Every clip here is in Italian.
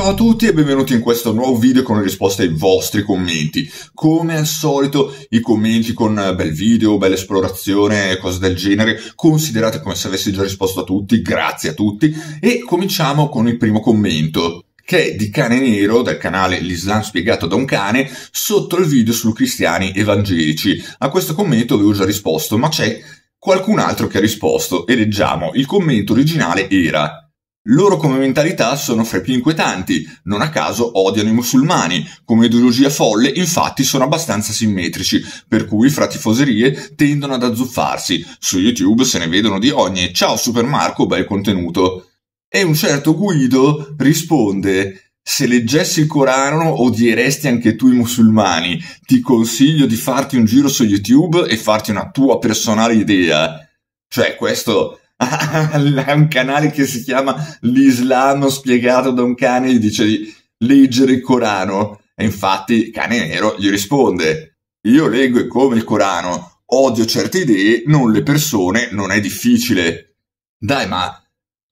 Ciao a tutti e benvenuti in questo nuovo video con risposte ai vostri commenti. Come al solito i commenti con bel video, bella esplorazione cose del genere, considerate come se avessi già risposto a tutti, grazie a tutti. E cominciamo con il primo commento che è di Cane Nero del canale L'Islam spiegato da un cane sotto il video su cristiani evangelici. A questo commento avevo già risposto, ma c'è qualcun altro che ha risposto e leggiamo. Il commento originale era loro come mentalità sono fra i più inquietanti, non a caso odiano i musulmani, come ideologia folle infatti sono abbastanza simmetrici, per cui fra tifoserie tendono ad azzuffarsi, su YouTube se ne vedono di ogni, ciao Super Marco, bel contenuto. E un certo Guido risponde, se leggessi il Corano odieresti anche tu i musulmani, ti consiglio di farti un giro su YouTube e farti una tua personale idea. Cioè questo è un canale che si chiama L'Islam spiegato da un cane gli dice di leggere il Corano. E infatti cane nero gli risponde io leggo come il Corano odio certe idee non le persone non è difficile. Dai ma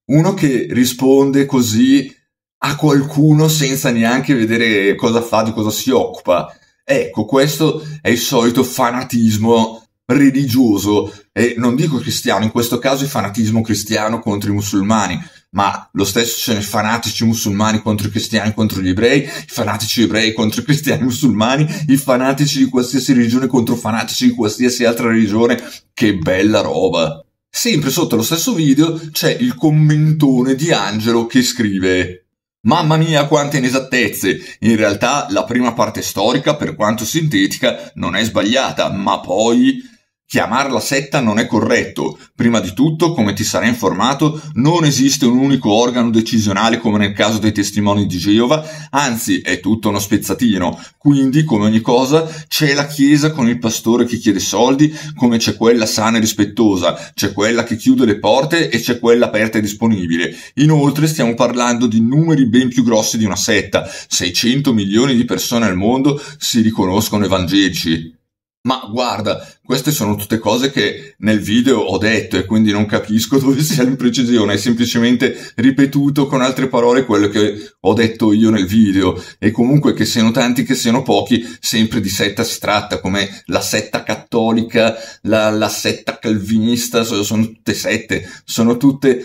uno che risponde così a qualcuno senza neanche vedere cosa fa di cosa si occupa. Ecco questo è il solito fanatismo religioso, e non dico cristiano, in questo caso il fanatismo cristiano contro i musulmani, ma lo stesso c'è i fanatici musulmani contro i cristiani contro gli ebrei, i fanatici ebrei contro i cristiani musulmani, i fanatici di qualsiasi religione contro fanatici di qualsiasi altra religione. Che bella roba! Sempre sotto lo stesso video c'è il commentone di Angelo che scrive Mamma mia quante inesattezze! In realtà la prima parte storica, per quanto sintetica, non è sbagliata, ma poi Chiamarla setta non è corretto. Prima di tutto, come ti sarà informato, non esiste un unico organo decisionale come nel caso dei testimoni di Geova, anzi è tutto uno spezzatino. Quindi, come ogni cosa, c'è la Chiesa con il pastore che chiede soldi, come c'è quella sana e rispettosa, c'è quella che chiude le porte e c'è quella aperta e disponibile. Inoltre stiamo parlando di numeri ben più grossi di una setta. 600 milioni di persone al mondo si riconoscono evangelici. Ma guarda, queste sono tutte cose che nel video ho detto e quindi non capisco dove sia l'imprecisione, hai semplicemente ripetuto con altre parole quello che ho detto io nel video. E comunque che siano tanti che siano pochi, sempre di setta si tratta, come la setta cattolica, la, la setta calvinista, sono tutte sette, sono tutte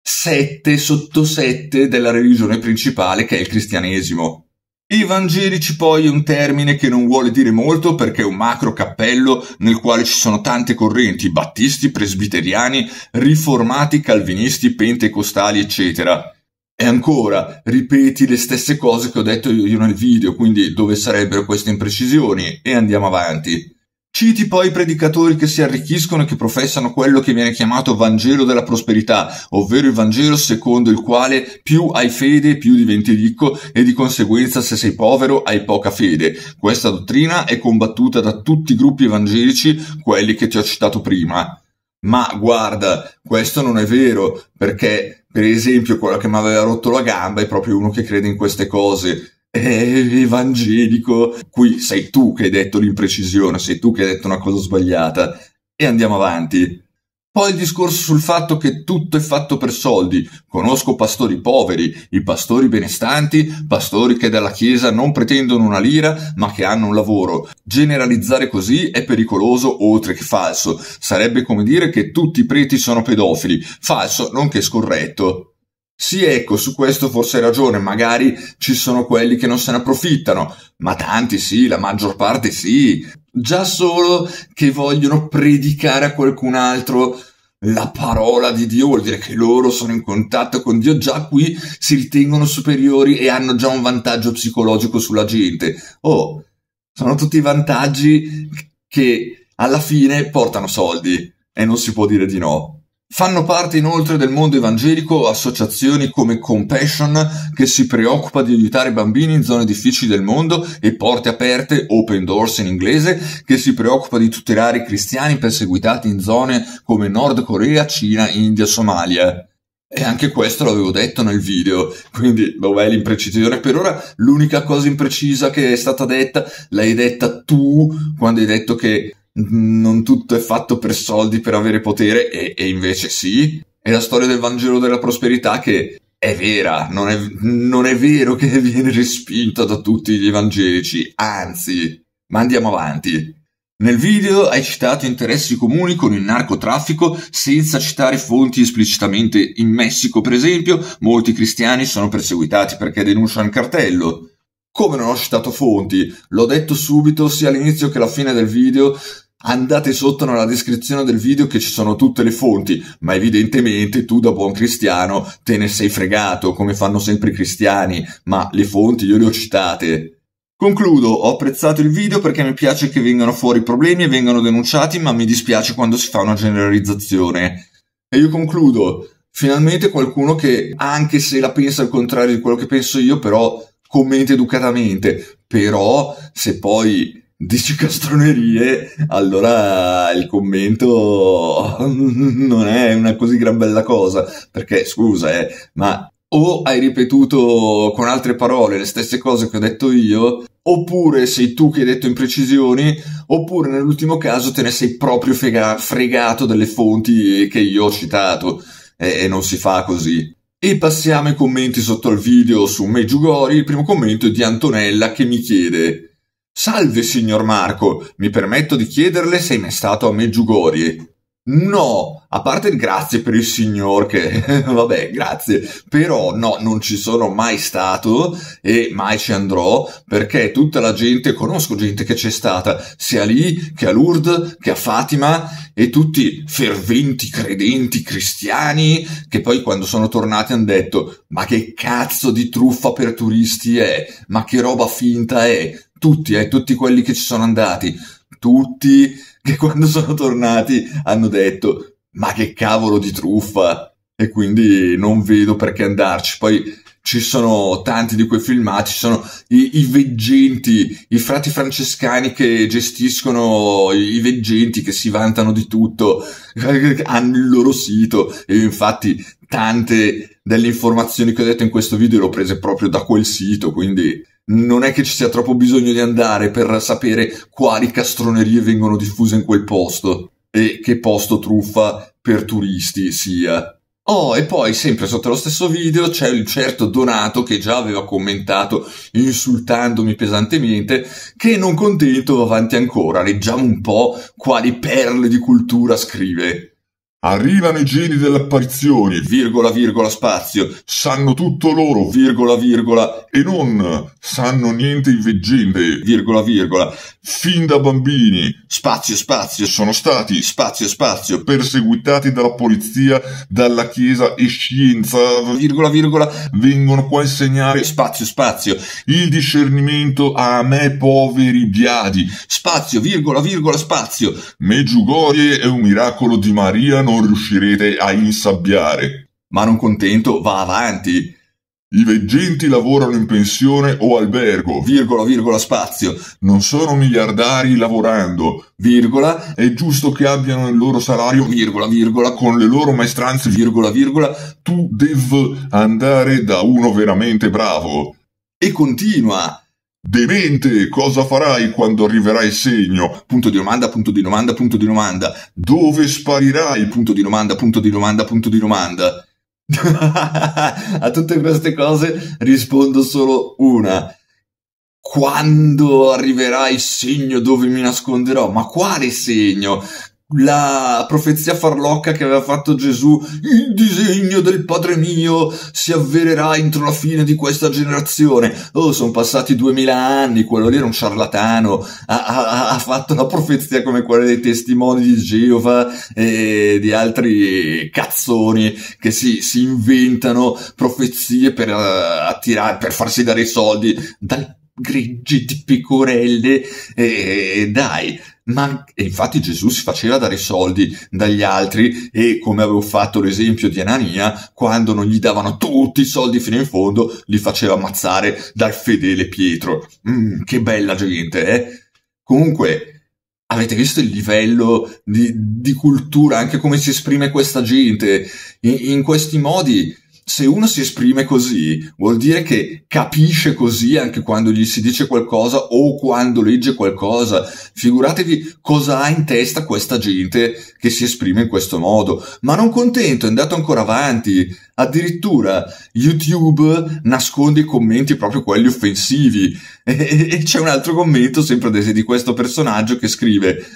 sette sottosette della religione principale che è il cristianesimo. Evangelici poi è un termine che non vuole dire molto perché è un macro cappello nel quale ci sono tante correnti, battisti, presbiteriani, riformati, calvinisti, pentecostali, eccetera. E ancora, ripeti le stesse cose che ho detto io nel video, quindi dove sarebbero queste imprecisioni? E andiamo avanti. Citi poi i predicatori che si arricchiscono e che professano quello che viene chiamato Vangelo della prosperità, ovvero il Vangelo secondo il quale più hai fede più diventi ricco e di conseguenza se sei povero hai poca fede. Questa dottrina è combattuta da tutti i gruppi evangelici, quelli che ti ho citato prima. Ma guarda, questo non è vero, perché per esempio quello che mi aveva rotto la gamba è proprio uno che crede in queste cose evangelico. Qui sei tu che hai detto l'imprecisione, sei tu che hai detto una cosa sbagliata. E andiamo avanti. Poi il discorso sul fatto che tutto è fatto per soldi. Conosco pastori poveri, i pastori benestanti, pastori che dalla Chiesa non pretendono una lira ma che hanno un lavoro. Generalizzare così è pericoloso oltre che falso. Sarebbe come dire che tutti i preti sono pedofili. Falso, nonché scorretto. Sì, ecco, su questo forse hai ragione, magari ci sono quelli che non se ne approfittano, ma tanti sì, la maggior parte sì. Già solo che vogliono predicare a qualcun altro la parola di Dio vuol dire che loro sono in contatto con Dio, già qui si ritengono superiori e hanno già un vantaggio psicologico sulla gente. Oh, sono tutti vantaggi che alla fine portano soldi e non si può dire di no. Fanno parte inoltre del mondo evangelico associazioni come Compassion che si preoccupa di aiutare bambini in zone difficili del mondo e Porte Aperte, Open Doors in inglese, che si preoccupa di tutelare i cristiani perseguitati in zone come Nord Corea, Cina, India, Somalia. E anche questo l'avevo detto nel video, quindi dov'è l'imprecisione? Per ora l'unica cosa imprecisa che è stata detta l'hai detta tu quando hai detto che non tutto è fatto per soldi, per avere potere, e, e invece sì. è la storia del Vangelo della prosperità che è vera, non è, non è vero che viene respinta da tutti gli evangelici, anzi, ma andiamo avanti. Nel video hai citato interessi comuni con il narcotraffico senza citare fonti esplicitamente. In Messico, per esempio, molti cristiani sono perseguitati perché denunciano il cartello. Come non ho citato fonti? L'ho detto subito sia all'inizio che alla fine del video. Andate sotto nella descrizione del video che ci sono tutte le fonti, ma evidentemente tu da buon cristiano te ne sei fregato, come fanno sempre i cristiani, ma le fonti io le ho citate. Concludo, ho apprezzato il video perché mi piace che vengano fuori problemi e vengano denunciati, ma mi dispiace quando si fa una generalizzazione. E io concludo, finalmente qualcuno che, anche se la pensa al contrario di quello che penso io, però commenta educatamente. Però, se poi dici castronerie, allora il commento non è una così gran bella cosa. Perché, scusa, eh, ma o hai ripetuto con altre parole le stesse cose che ho detto io, oppure sei tu che hai detto imprecisioni, oppure nell'ultimo caso te ne sei proprio frega- fregato delle fonti che io ho citato, e, e non si fa così. E passiamo ai commenti sotto al video su Meggiugori. Il primo commento è di Antonella che mi chiede: Salve signor Marco, mi permetto di chiederle se è mai stato a Meggiugori. No, a parte il grazie per il signor che, vabbè, grazie, però no, non ci sono mai stato e mai ci andrò perché tutta la gente, conosco gente che c'è stata, sia lì che a Lourdes, che a Fatima e tutti ferventi credenti cristiani che poi quando sono tornati hanno detto ma che cazzo di truffa per turisti è, ma che roba finta è, tutti, eh, tutti quelli che ci sono andati, tutti che quando sono tornati hanno detto ma che cavolo di truffa e quindi non vedo perché andarci. Poi ci sono tanti di quei filmati, ci sono i, i, veggenti, i frati francescani che gestiscono i, i veggenti, che si vantano di tutto, hanno il loro sito e infatti tante delle informazioni che ho detto in questo video le ho prese proprio da quel sito, quindi non è che ci sia troppo bisogno di andare per sapere quali castronerie vengono diffuse in quel posto e che posto truffa per turisti sia. Oh, e poi sempre sotto lo stesso video c'è il certo Donato che già aveva commentato insultandomi pesantemente, che non contento va avanti ancora. Leggiamo un po' quali perle di cultura scrive. Arrivano i geni delle apparizioni, virgola virgola spazio, sanno tutto loro, virgola virgola, e non sanno niente i veggente, virgola virgola, fin da bambini, spazio spazio, sono stati, spazio spazio, perseguitati dalla polizia, dalla chiesa e scienza, virgola virgola, vengono qua a insegnare, spazio spazio, il discernimento a me poveri biadi, spazio virgola virgola spazio, Meggiugorie è un miracolo di Maria, non riuscirete a insabbiare. Ma non contento, va avanti. I veggenti lavorano in pensione o albergo, virgola, virgola, spazio. Non sono miliardari lavorando, virgola. È giusto che abbiano il loro salario, virgola, virgola, con le loro maestranze, virgola, virgola. Tu devi andare da uno veramente bravo. E continua. Demente, cosa farai quando arriverà il segno? Punto di domanda, punto di domanda, punto di domanda. Dove sparirai? Punto di domanda, punto di domanda, punto di domanda. A tutte queste cose rispondo solo una. Quando arriverà il segno dove mi nasconderò? Ma quale segno? La profezia farlocca che aveva fatto Gesù, il disegno del Padre mio si avvererà entro la fine di questa generazione. Oh, sono passati duemila anni, quello lì era un ciarlatano, ha, ha, ha, fatto la profezia come quella dei testimoni di Geova e di altri cazzoni che si, si inventano profezie per uh, attirare, per farsi dare i soldi dal greggi di pecorelle e dai ma infatti Gesù si faceva dare soldi dagli altri e come avevo fatto l'esempio di Anania quando non gli davano tutti i soldi fino in fondo li faceva ammazzare dal fedele Pietro mm, che bella gente eh comunque Avete visto il livello di, di, cultura, anche come si esprime questa gente? In, in questi modi se uno si esprime così, vuol dire che capisce così anche quando gli si dice qualcosa o quando legge qualcosa. Figuratevi cosa ha in testa questa gente che si esprime in questo modo. Ma non contento, è andato ancora avanti. Addirittura YouTube nasconde i commenti proprio quelli offensivi. E, c'è un altro commento sempre di questo personaggio che scrive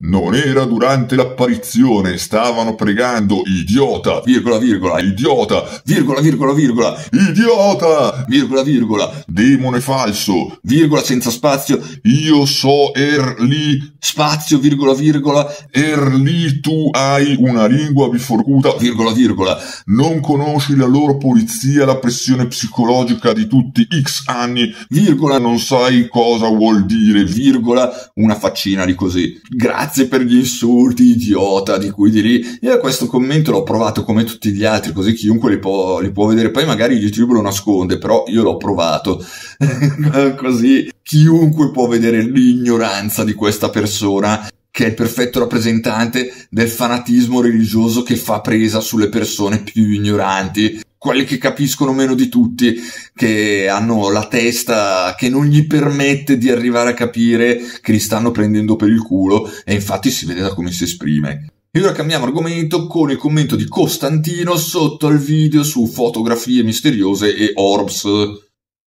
non era durante l'apparizione, stavano pregando, idiota, virgola virgola, idiota, virgola virgola virgola, idiota, virgola virgola, demone falso, virgola senza spazio, io so Erli, spazio, virgola virgola, Erli tu hai una lingua biforcuta, virgola virgola, non conosci la loro polizia, la pressione psicologica di tutti x anni, virgola, non sai cosa vuol dire, virgola, una faccina di così, grazie grazie per gli insulti, idiota, di cui di lì. Io questo commento l'ho provato come tutti gli altri, così chiunque li può, li può vedere. Poi magari YouTube lo nasconde, però io l'ho provato. così chiunque può vedere l'ignoranza di questa persona che è il perfetto rappresentante del fanatismo religioso che fa presa sulle persone più ignoranti quelli che capiscono meno di tutti, che hanno la testa che non gli permette di arrivare a capire che li stanno prendendo per il culo e infatti si vede da come si esprime. E ora cambiamo argomento con il commento di Costantino sotto al video su fotografie misteriose e orbs.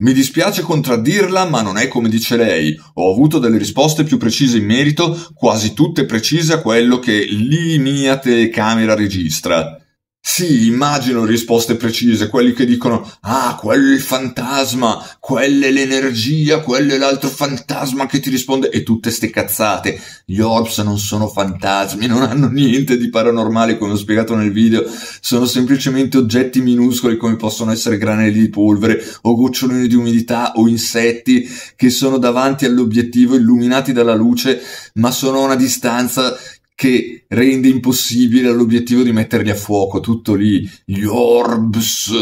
Mi dispiace contraddirla, ma non è come dice lei. Ho avuto delle risposte più precise in merito, quasi tutte precise a quello che lì mia telecamera registra. Sì, immagino risposte precise, quelli che dicono ah, quello è il fantasma, quella è l'energia, quello è l'altro fantasma che ti risponde e tutte ste cazzate. Gli orbs non sono fantasmi, non hanno niente di paranormale come ho spiegato nel video, sono semplicemente oggetti minuscoli come possono essere granelli di polvere o gocciolini di umidità o insetti che sono davanti all'obiettivo illuminati dalla luce ma sono a una distanza che rende impossibile l'obiettivo di metterli a fuoco, tutto lì, gli orbs,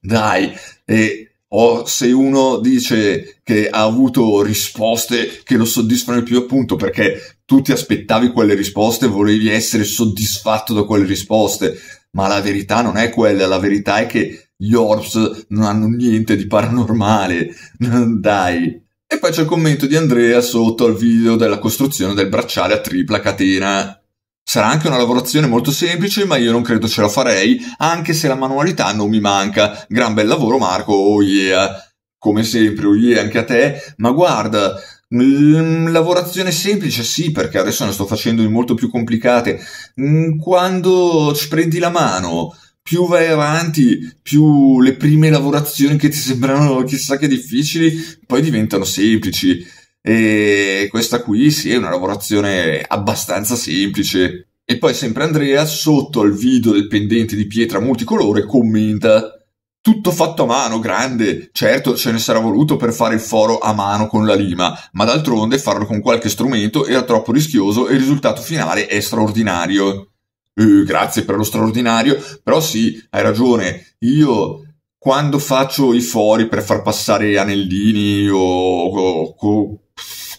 dai, e o se uno dice che ha avuto risposte che lo soddisfano di più appunto perché tu ti aspettavi quelle risposte, volevi essere soddisfatto da quelle risposte, ma la verità non è quella, la verità è che gli orbs non hanno niente di paranormale, dai. E poi c'è il commento di Andrea sotto al video della costruzione del bracciale a tripla catena. Sarà anche una lavorazione molto semplice, ma io non credo ce la farei, anche se la manualità non mi manca. Gran bel lavoro Marco, oh yeah. Come sempre, oh yeah anche a te. Ma guarda, Mm, lavorazione semplice sì, perché adesso ne sto facendo di molto più complicate. Mm, quando ci prendi la mano, più vai avanti, più le prime lavorazioni che ti sembrano chissà che difficili, poi diventano semplici. E questa qui sì è una lavorazione abbastanza semplice. E poi sempre Andrea, sotto al video del pendente di pietra multicolore, commenta tutto fatto a mano, grande. Certo, ce ne sarà voluto per fare il foro a mano con la lima, ma d'altronde farlo con qualche strumento era troppo rischioso e il risultato finale è straordinario eh, grazie per lo straordinario, però sì, hai ragione, io quando faccio i fori per far passare anellini o, o, o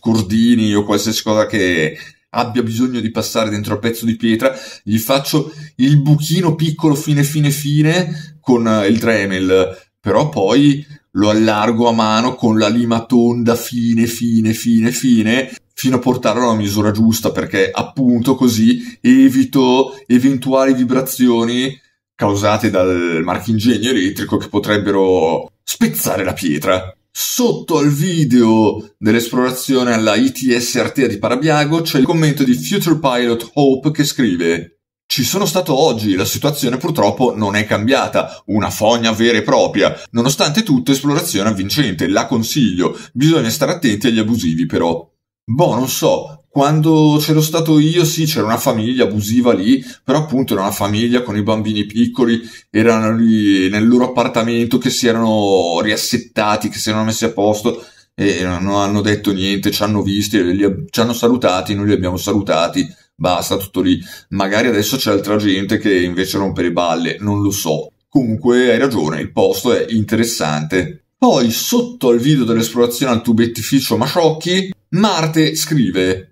cordini o qualsiasi cosa che abbia bisogno di passare dentro al pezzo di pietra, gli faccio il buchino piccolo fine fine fine con il Dremel, però poi lo allargo a mano con la lima tonda fine fine fine fine fino a portarlo alla misura giusta perché appunto così evito eventuali vibrazioni causate dal marchingegno elettrico che potrebbero spezzare la pietra. Sotto al video dell'esplorazione alla ITS Artea di Parabiago c'è il commento di Future Pilot Hope che scrive ci sono stato oggi, la situazione purtroppo non è cambiata, una fogna vera e propria. Nonostante tutto, esplorazione avvincente, la consiglio. Bisogna stare attenti agli abusivi però. Boh, non so, quando c'ero stato io sì c'era una famiglia abusiva lì, però appunto era una famiglia con i bambini piccoli, erano lì nel loro appartamento che si erano riassettati, che si erano messi a posto e non hanno detto niente, ci hanno visti, li, ci hanno salutati, noi li abbiamo salutati, basta, tutto lì. Magari adesso c'è altra gente che invece rompe le balle, non lo so. Comunque hai ragione, il posto è interessante. Poi, sotto al video dell'esplorazione al tubettificio Masciocchi, Marte scrive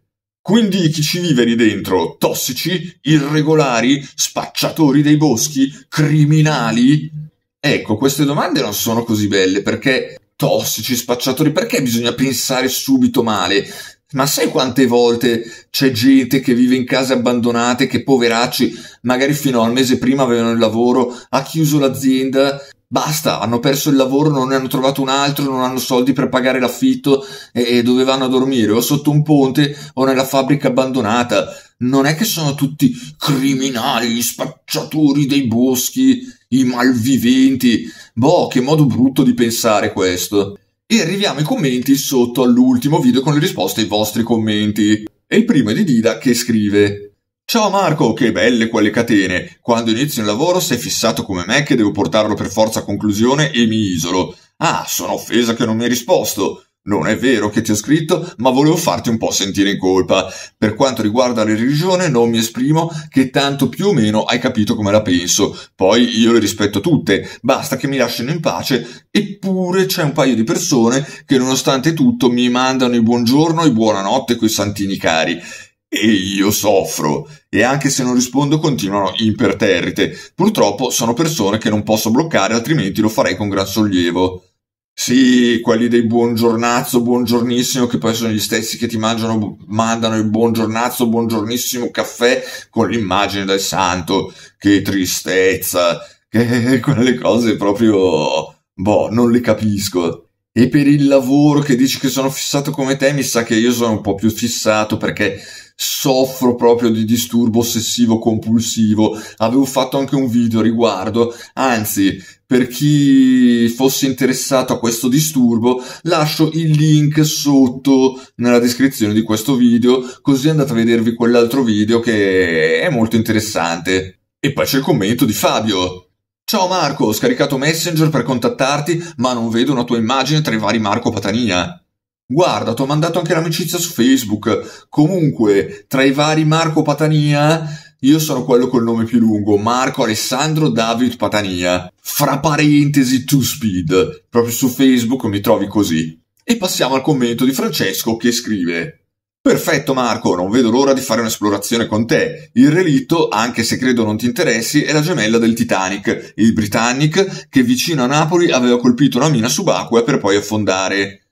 quindi chi ci vive lì dentro? Tossici? Irregolari? Spacciatori dei boschi? Criminali? Ecco, queste domande non sono così belle perché tossici, spacciatori, perché bisogna pensare subito male? Ma sai quante volte c'è gente che vive in case abbandonate, che poveracci, magari fino al mese prima avevano il lavoro, ha chiuso l'azienda, basta, hanno perso il lavoro, non ne hanno trovato un altro, non hanno soldi per pagare l'affitto e, e dovevano dormire o sotto un ponte o nella fabbrica abbandonata. Non è che sono tutti criminali, gli spacciatori dei boschi, i malviventi. Boh, che modo brutto di pensare questo. E arriviamo ai commenti sotto all'ultimo video con le risposte ai vostri commenti. E il primo è di Dida che scrive Ciao Marco, che belle quelle catene. Quando inizio il lavoro sei fissato come me che devo portarlo per forza a conclusione e mi isolo. Ah, sono offesa che non mi hai risposto. Non è vero che ti ho scritto, ma volevo farti un po' sentire in colpa. Per quanto riguarda la religione non mi esprimo, che tanto più o meno hai capito come la penso. Poi io le rispetto tutte, basta che mi lasciano in pace. Eppure c'è un paio di persone che nonostante tutto mi mandano il buongiorno e buonanotte coi santini cari. E io soffro. E anche se non rispondo continuano imperterrite. Purtroppo sono persone che non posso bloccare, altrimenti lo farei con gran sollievo. Sì, quelli dei buongiornazzo, buongiornissimo, che poi sono gli stessi che ti mangiano, mandano il buongiornazzo, buongiornissimo caffè con l'immagine del santo. Che tristezza, che quelle cose proprio, boh, non le capisco. E per il lavoro che dici che sono fissato come te, mi sa che io sono un po' più fissato perché soffro proprio di disturbo ossessivo compulsivo. Avevo fatto anche un video riguardo, anzi, per chi fosse interessato a questo disturbo, lascio il link sotto nella descrizione di questo video, così andate a vedervi quell'altro video che è molto interessante. E poi c'è il commento di Fabio. Ciao Marco, ho scaricato Messenger per contattarti, ma non vedo una tua immagine tra i vari Marco Patania. Guarda, ti ho mandato anche l'amicizia su Facebook. Comunque, tra i vari Marco Patania, io sono quello col nome più lungo, Marco Alessandro David Patania. Fra parentesi, to speed. Proprio su Facebook mi trovi così. E passiamo al commento di Francesco che scrive Perfetto Marco, non vedo l'ora di fare un'esplorazione con te. Il relitto, anche se credo non ti interessi, è la gemella del Titanic, il Britannic, che vicino a Napoli aveva colpito una mina subacquea per poi affondare.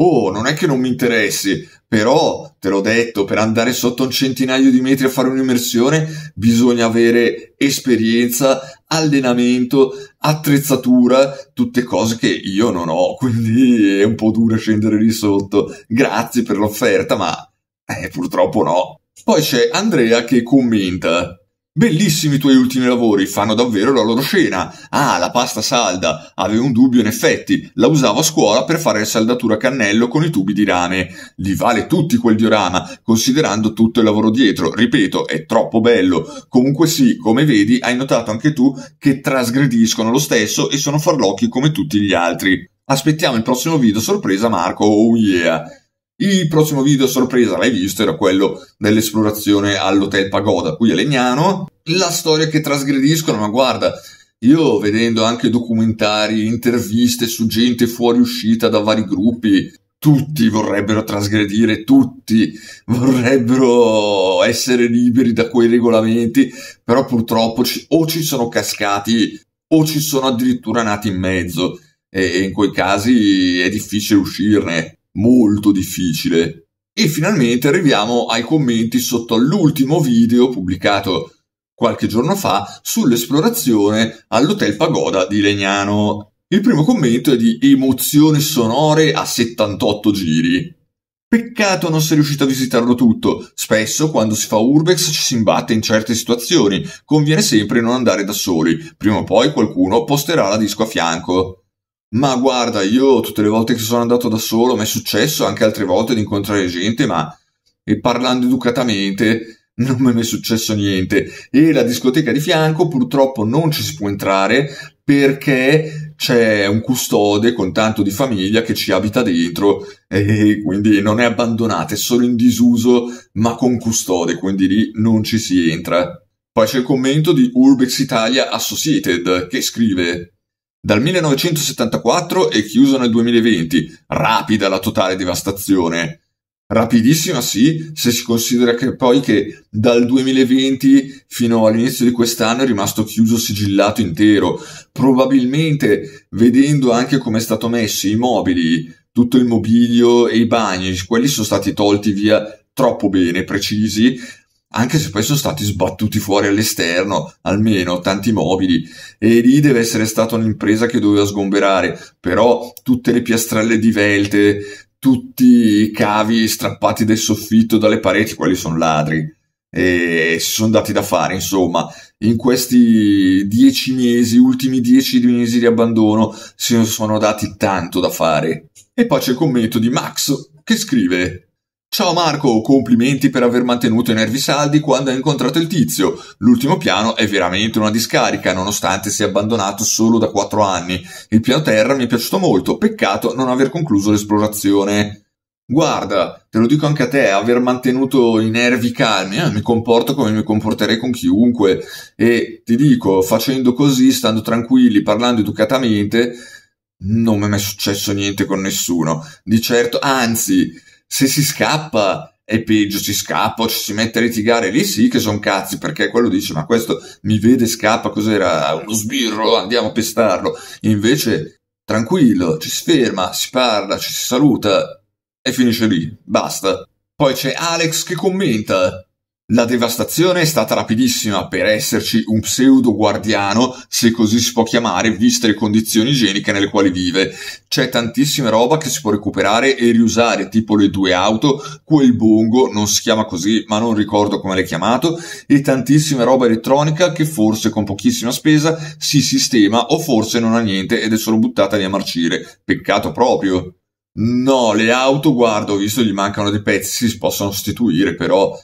Oh, non è che non mi interessi, però, te l'ho detto, per andare sotto un centinaio di metri a fare un'immersione bisogna avere esperienza, allenamento, attrezzatura, tutte cose che io non ho, quindi è un po' dura scendere lì sotto. Grazie per l'offerta, ma eh, purtroppo no. Poi c'è Andrea che commenta. Bellissimi i tuoi ultimi lavori, fanno davvero la loro scena. Ah, la pasta salda. Avevo un dubbio in effetti. La usavo a scuola per fare saldatura a cannello con i tubi di rame. Li vale tutti quel diorama, considerando tutto il lavoro dietro. Ripeto, è troppo bello. Comunque sì, come vedi, hai notato anche tu che trasgrediscono lo stesso e sono farlocchi come tutti gli altri. Aspettiamo il prossimo video sorpresa Marco, oh yeah. Il prossimo video sorpresa, l'hai visto, era quello dell'esplorazione all'Hotel Pagoda qui a Legnano. La storia che trasgrediscono, ma guarda, io vedendo anche documentari, interviste su gente fuoriuscita da vari gruppi, tutti vorrebbero trasgredire, tutti vorrebbero essere liberi da quei regolamenti, però purtroppo ci, o ci sono cascati o ci sono addirittura nati in mezzo e in quei casi è difficile uscirne molto difficile. E finalmente arriviamo ai commenti sotto all'ultimo video pubblicato qualche giorno fa sull'esplorazione all'Hotel Pagoda di Legnano. Il primo commento è di emozioni sonore a 78 giri. Peccato non sei riuscito a visitarlo tutto. Spesso, quando si fa urbex, ci si imbatte in certe situazioni. Conviene sempre non andare da soli. Prima o poi qualcuno posterà la disco a fianco. Ma guarda, io tutte le volte che sono andato da solo mi è successo anche altre volte di incontrare gente, ma e parlando educatamente non mi è successo niente. E la discoteca di fianco purtroppo non ci si può entrare perché c'è un custode con tanto di famiglia che ci abita dentro e quindi non è abbandonata, è solo in disuso ma con custode, quindi lì non ci si entra. Poi c'è il commento di Urbex Italia Associated che scrive dal 1974 è chiuso nel 2020, rapida la totale devastazione. Rapidissima sì, se si considera che poi che dal 2020 fino all'inizio di quest'anno è rimasto chiuso sigillato intero. Probabilmente, vedendo anche come è stato messo i mobili, tutto il mobilio e i bagni, quelli sono stati tolti via troppo bene, precisi, anche se poi sono stati sbattuti fuori all'esterno, almeno tanti mobili, e lì deve essere stata un'impresa che doveva sgomberare, però tutte le piastrelle divelte, tutti i cavi strappati del soffitto, dalle pareti, quelli sono ladri. E si sono dati da fare, insomma, in questi dieci mesi, ultimi dieci mesi di abbandono, si sono dati tanto da fare. E poi c'è il commento di Max che scrive Ciao Marco, complimenti per aver mantenuto i nervi saldi quando hai incontrato il tizio. L'ultimo piano è veramente una discarica, nonostante sia abbandonato solo da 4 anni. Il piano terra mi è piaciuto molto, peccato non aver concluso l'esplorazione. Guarda, te lo dico anche a te, aver mantenuto i nervi calmi, eh, mi comporto come mi comporterei con chiunque. E ti dico, facendo così, stando tranquilli, parlando educatamente, non mi è mai successo niente con nessuno. Di certo, anzi, se si scappa è peggio, si scappa o ci si mette a litigare, lì sì che sono cazzi, perché quello dice, ma questo mi vede, scappa, cos'era? Uno sbirro, andiamo a pestarlo. Invece, tranquillo, ci si ferma, si parla, ci si saluta e finisce lì, basta. Poi c'è Alex che commenta, la devastazione è stata rapidissima per esserci un pseudo guardiano, se così si può chiamare, viste le condizioni igieniche nelle quali vive. C'è tantissima roba che si può recuperare e riusare, tipo le due auto, quel bongo, non si chiama così, ma non ricordo come l'hai chiamato, e tantissima roba elettronica che forse con pochissima spesa si sistema o forse non ha niente ed è solo buttata lì a marcire. Peccato proprio. No, le auto, guardo, visto gli mancano dei pezzi, si possono sostituire, però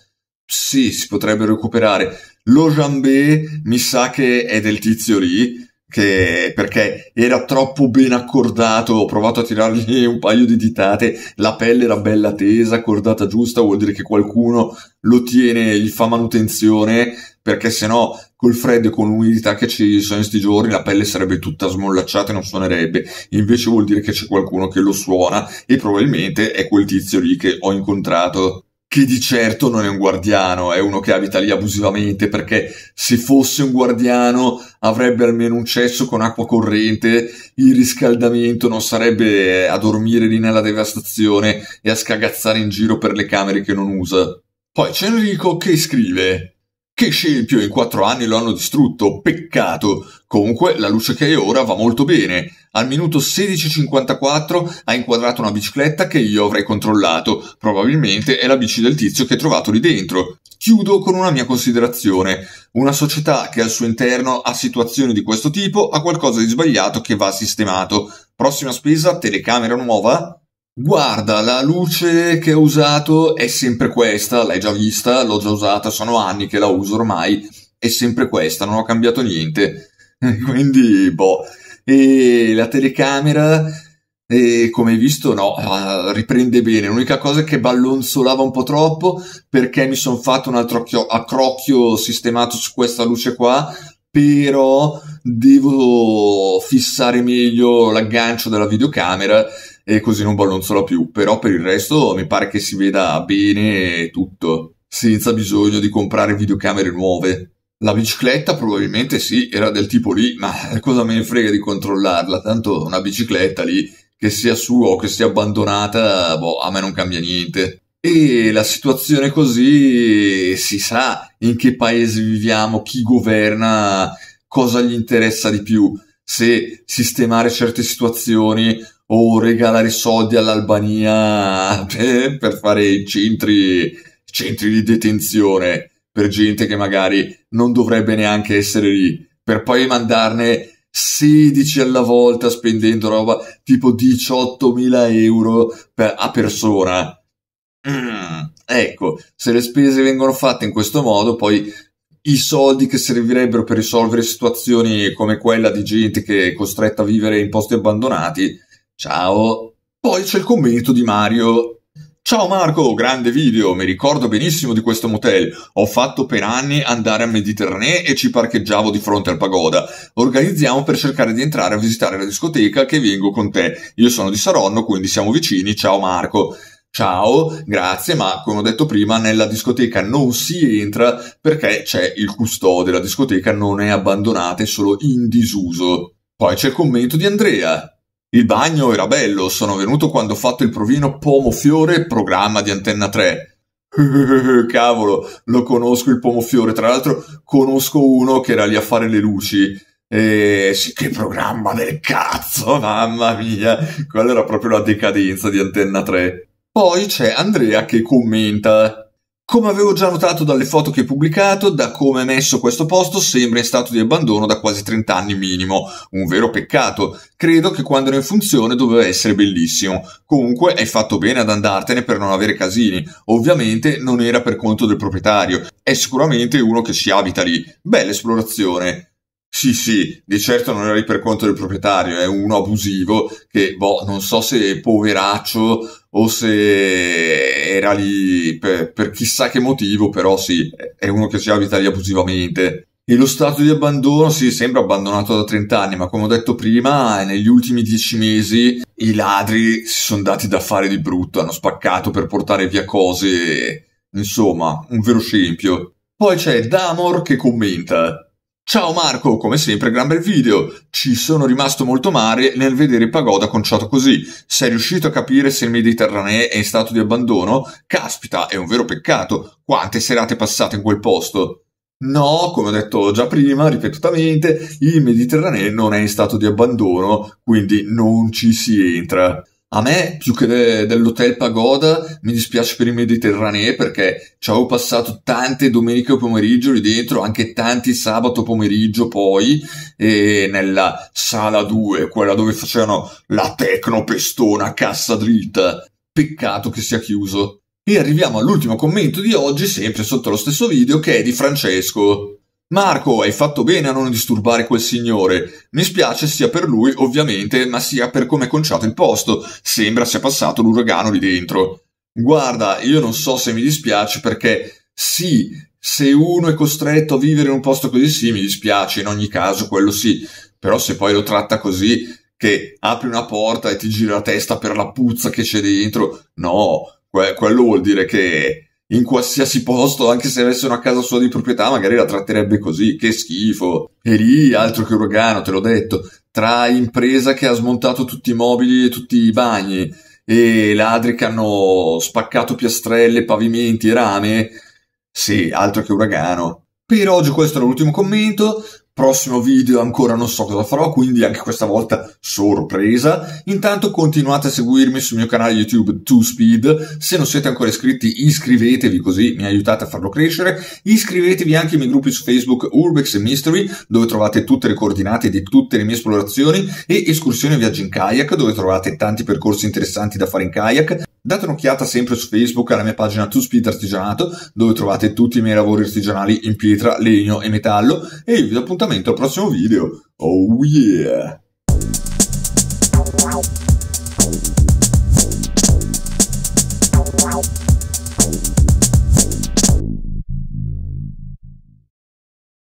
sì, si potrebbe recuperare. Lo Jambé mi sa che è del tizio lì, che, perché era troppo ben accordato, ho provato a tirargli un paio di ditate, la pelle era bella tesa, accordata giusta, vuol dire che qualcuno lo tiene, gli fa manutenzione, perché sennò col freddo e con l'umidità che ci sono in questi giorni la pelle sarebbe tutta smollacciata e non suonerebbe, invece vuol dire che c'è qualcuno che lo suona e probabilmente è quel tizio lì che ho incontrato che di certo non è un guardiano, è uno che abita lì abusivamente, perché se fosse un guardiano avrebbe almeno un cesso con acqua corrente, il riscaldamento non sarebbe a dormire lì nella devastazione e a scagazzare in giro per le camere che non usa. Poi c'è Enrico che scrive che scempio, in quattro anni lo hanno distrutto, peccato. Comunque la luce che è ora va molto bene. Al minuto 16.54 ha inquadrato una bicicletta che io avrei controllato. Probabilmente è la bici del tizio che hai trovato lì dentro. Chiudo con una mia considerazione. Una società che al suo interno ha situazioni di questo tipo ha qualcosa di sbagliato che va sistemato. Prossima spesa, telecamera nuova? Guarda, la luce che ho usato è sempre questa, l'hai già vista, l'ho già usata, sono anni che la uso ormai, è sempre questa, non ho cambiato niente. Quindi, boh. E la telecamera, e come hai visto, no, ah, riprende bene. L'unica cosa è che ballonzolava un po' troppo perché mi sono fatto un altro accrocchio sistemato su questa luce qua, però devo fissare meglio l'aggancio della videocamera e così non ballonzola più. Però per il resto mi pare che si veda bene tutto, senza bisogno di comprare videocamere nuove. La bicicletta probabilmente sì, era del tipo lì, ma cosa me ne frega di controllarla? Tanto una bicicletta lì, che sia sua o che sia abbandonata, boh, a me non cambia niente. E la situazione così si sa in che paese viviamo, chi governa, cosa gli interessa di più, se sistemare certe situazioni o regalare soldi all'Albania per, per fare centri, centri di detenzione per gente che magari non dovrebbe neanche essere lì, per poi mandarne 16 alla volta spendendo roba tipo 18.000 euro per, a persona. Mm, ecco, se le spese vengono fatte in questo modo, poi i soldi che servirebbero per risolvere situazioni come quella di gente che è costretta a vivere in posti abbandonati Ciao. Poi c'è il commento di Mario. Ciao Marco, grande video, mi ricordo benissimo di questo motel. Ho fatto per anni andare a Mediterranee e ci parcheggiavo di fronte al pagoda. Organizziamo per cercare di entrare a visitare la discoteca che vengo con te. Io sono di Saronno, quindi siamo vicini. Ciao Marco. ciao, grazie, ma come ho detto prima, nella discoteca non si entra perché c'è il custode, la discoteca non è abbandonata, è solo in disuso. Poi c'è il commento di Andrea. Il bagno era bello, sono venuto quando ho fatto il provino Pomo Fiore, programma di Antenna 3. Cavolo, lo conosco il Pomo Fiore, tra l'altro conosco uno che era lì a fare le luci. E sì, che programma del cazzo, mamma mia, quella era proprio la decadenza di Antenna 3. Poi c'è Andrea che commenta. Come avevo già notato dalle foto che hai pubblicato, da come è messo questo posto sembra in stato di abbandono da quasi 30 anni minimo. Un vero peccato. Credo che quando era in funzione doveva essere bellissimo. Comunque hai fatto bene ad andartene per non avere casini. Ovviamente non era per conto del proprietario. È sicuramente uno che si abita lì. Bella esplorazione. Sì, sì, di certo non era lì per conto del proprietario, è uno abusivo che, boh, non so se è poveraccio o se era lì per, per, chissà che motivo, però sì, è uno che si abita lì abusivamente. E lo stato di abbandono sì, sembra abbandonato da 30 anni, ma come ho detto prima, negli ultimi 10 mesi i ladri si sono dati da fare di brutto, hanno spaccato per portare via cose, insomma, un vero scempio. Poi c'è Damor che commenta. Ciao Marco, come sempre gran bel video. Ci sono rimasto molto male nel vedere Pagoda conciato così. Sei riuscito a capire se il Mediterraneo è in stato di abbandono? Caspita, è un vero peccato. Quante serate passate in quel posto? No, come ho detto già prima, ripetutamente, il Mediterraneo non è in stato di abbandono, quindi non ci si entra. A me, più che de- dell'hotel Pagoda, mi dispiace per il Mediterraneo perché ci avevo passato tante domeniche pomeriggio lì dentro, anche tanti sabato pomeriggio poi, e nella sala 2, quella dove facevano la tecnopestona cassa dritta. Peccato che sia chiuso. E arriviamo all'ultimo commento di oggi, sempre sotto lo stesso video, che è di Francesco. Marco, hai fatto bene a non disturbare quel signore. Mi spiace sia per lui, ovviamente, ma sia per come è conciato il posto. Sembra sia passato l'uragano lì dentro. Guarda, io non so se mi dispiace perché sì, se uno è costretto a vivere in un posto così, sì, mi dispiace, in ogni caso, quello sì. Però se poi lo tratta così, che apri una porta e ti gira la testa per la puzza che c'è dentro, no, que- quello vuol dire che in qualsiasi posto, anche se avesse una casa sua di proprietà, magari la tratterebbe così, che schifo. E lì, altro che uragano, te l'ho detto, tra impresa che ha smontato tutti i mobili e tutti i bagni, e ladri che hanno spaccato piastrelle, pavimenti rame, sì, altro che uragano. Per oggi questo era l'ultimo commento, Prossimo video ancora non so cosa farò, quindi anche questa volta sorpresa. Intanto continuate a seguirmi sul mio canale YouTube 2Speed. Se non siete ancora iscritti, iscrivetevi così mi aiutate a farlo crescere. Iscrivetevi anche ai miei gruppi su Facebook Urbex e Mystery, dove trovate tutte le coordinate di tutte le mie esplorazioni e escursioni e viaggi in kayak, dove trovate tanti percorsi interessanti da fare in kayak. Date un'occhiata sempre su Facebook alla mia pagina 2Speed Artigianato, dove trovate tutti i miei lavori artigianali in pietra, legno e metallo, e vi do appuntamento al prossimo video. Oh yeah!